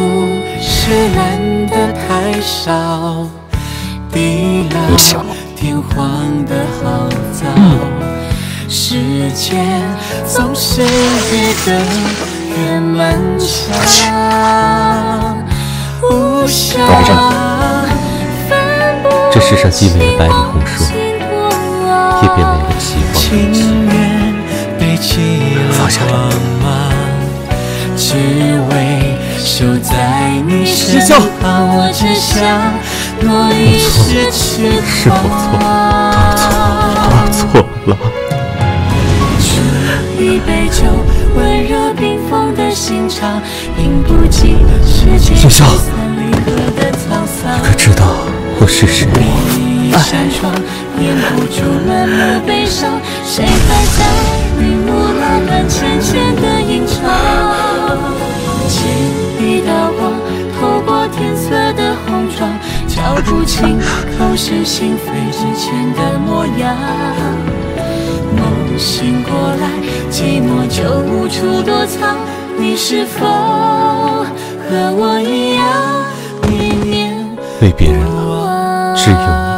处是蓝的太少，地老天荒的好早，时间总是越等越漫长。无暇这世上既没了百里红树，也便没了希望。情愿背弃了光芒，只为守在你身旁。我只想多一是我错，都是错，都错了。这一杯酒，温热冰封的心肠，饮不尽世间沧桑。可知道我是谁？一不清口是心非之前的模样。梦醒过来，寂寞就无处躲藏。你是否和我一样，念念为别人了，只有你。